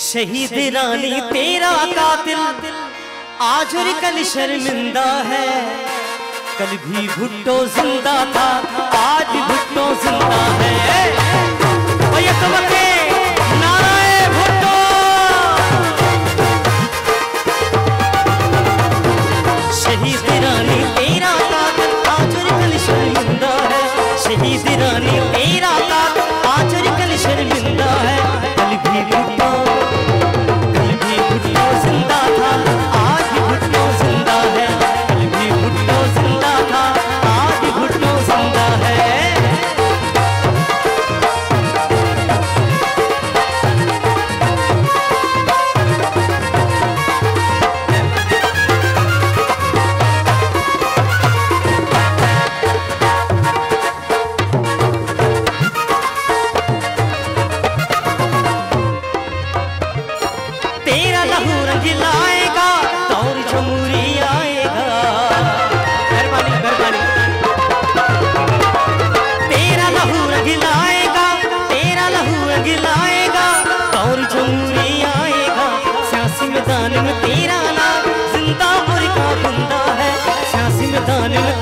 शहीद रानी तेरा का दिल आज और कल शर्मिंदा है। कल भी भुट्टो ज़िंदा था आज भुट्टो ज़िंदा है।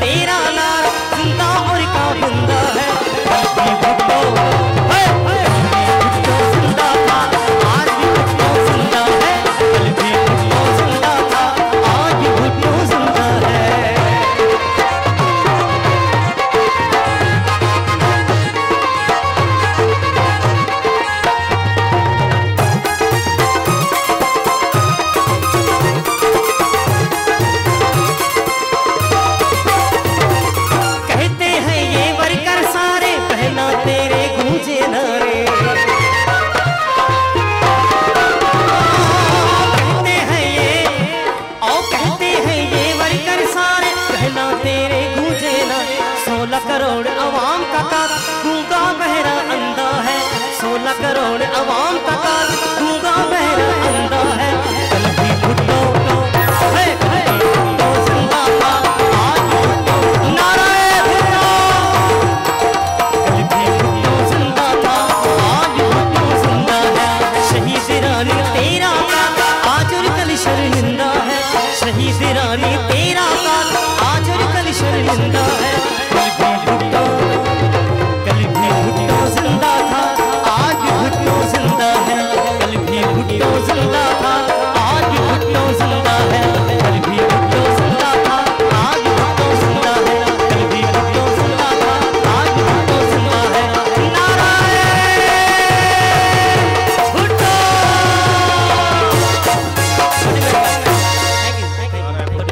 तेरा नारा ज़िंदा और का बंदा है। भक्तों पे गूंजे ना। सोलह करोड़ अवाम का कार गूँगा बहरा अंधा है। सोलह करोड़ अवाम का कार गूँगा बहरा अंधा है। तेरा आज और कल शर्मिंदा है। शहीद रानी तेरा